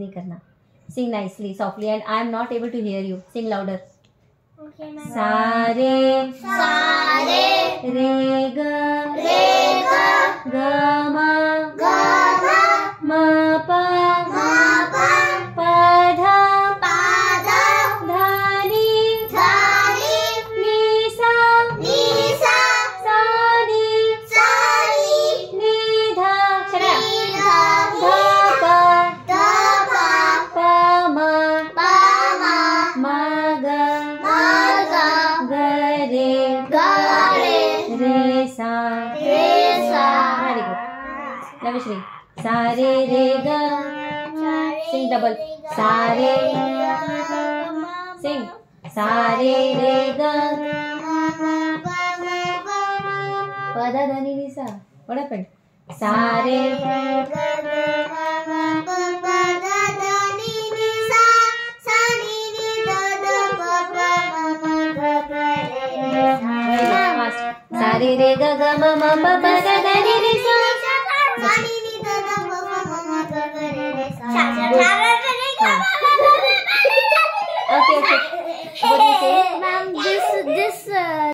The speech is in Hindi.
नहीं करना nicely softly and i am not able to hear you sing louder Okay, ma'am. सारे रे ga, re, रे सा re, sa. Very good. Navishri. सारे रे ग Sing double. सारे Mari re ga ga ma ma ma